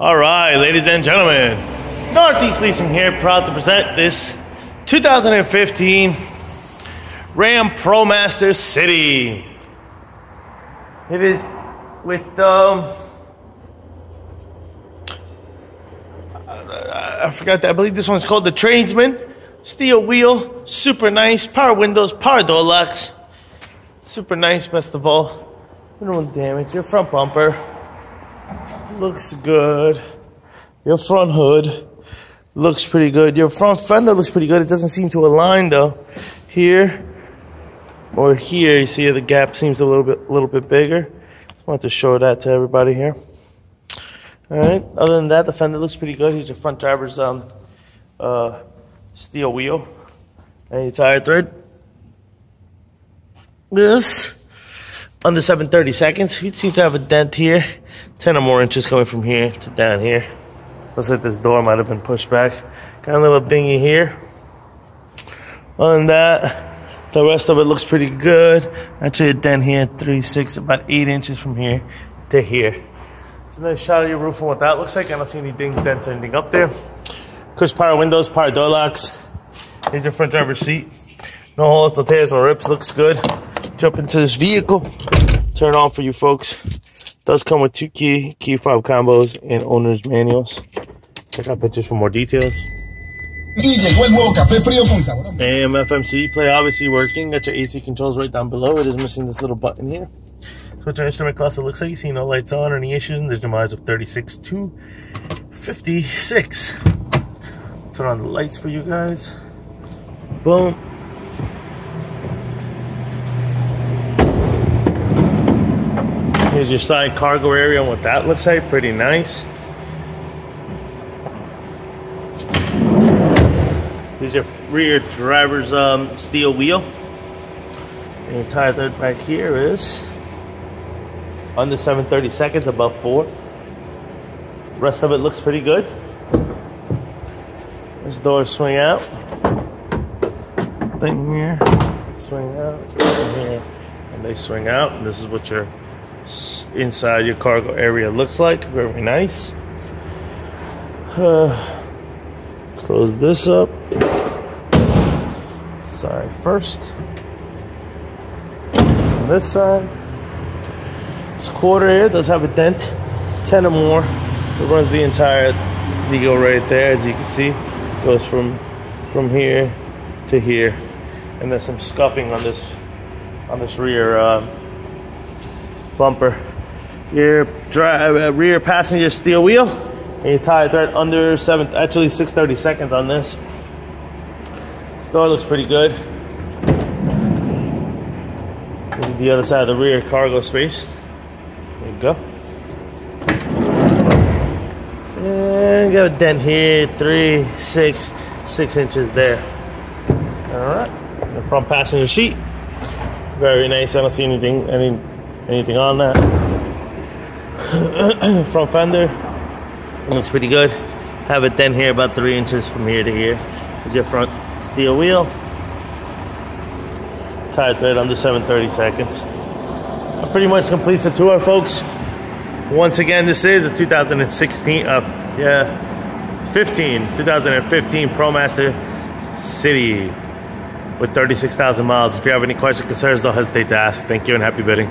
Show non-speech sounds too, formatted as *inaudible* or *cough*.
All right, ladies and gentlemen, Northeast Leasing here, proud to present this 2015 Ram ProMaster City. It is with um, I forgot that. I believe this one's called the Tradesman. Steel wheel, super nice. Power windows, power door locks. Super nice, best of all. Minimal damage. Your front bumper looks good. Your front hood looks pretty good. Your front fender looks pretty good. It doesn't seem to align though. Here or here, you see the gap seems a little bit, a little bit bigger. I want to show that to everybody here. All right. Other than that, the fender looks pretty good. Here's your front driver's um, uh, steel wheel and your tire thread. This under 730 seconds. You seem to have a dent here, 10 or more inches coming from here to down here. Looks like this door might have been pushed back. Got a little dingy here. Other than that, the rest of it looks pretty good. Actually, a dent here, three, six, about eight inches from here to here. It's a nice shot of your roof and what that looks like. I don't see any dings, dents, or anything up there. Push power windows, power door locks. Here's your front driver's seat. No holes, no tears, no rips. Looks good. Jump into this vehicle. Turn on for you folks. Does come with two key, key fob combos, and owner's manuals. Check out pictures for more details. Y llegó el nuevo café frío con sabor. AM, FM, CD play obviously working. Got your AC controls right down below. It is missing this little button here. So what your instrument cluster looks like. You see no lights on or any issues. And there's miles of 36 to 56. Turn on the lights for you guys. Boom. Here's your side cargo area and what that looks like. Pretty nice. Here's your rear driver's um, steel wheel. And your tire thread back here is under 730 seconds, above four. Rest of it looks pretty good. This door swing out. Thing here, swing out, thing here, and they swing out. And this is what your inside your cargo area looks like. Very nice. Uh, close this up. Side first. On this side. This quarter here does have a dent, 10 or more. It runs the entire deal right there, as you can see. Goes from from here to here, and there's some scuffing on this on this rear um, bumper. Your drive, uh, rear passenger steel wheel, and your tire thread under seven, actually 630 seconds on this. This door looks pretty good. This is the other side of the rear cargo space. There you go. And got a dent here, three, six, six inches there. All right. The front passenger seat, very nice. I don't see anything, any, anything on that. *coughs* front fender looks pretty good. Have it dent here, about three inches from here to here. Is your front steel wheel. Tire thread under 730 seconds. That pretty much completes the tour, folks. Once again, this is a 2016, uh, yeah, 15, 2015 ProMaster City with 36,000 miles. If you have any questions, or concerns, don't hesitate to ask. Thank you and happy bidding.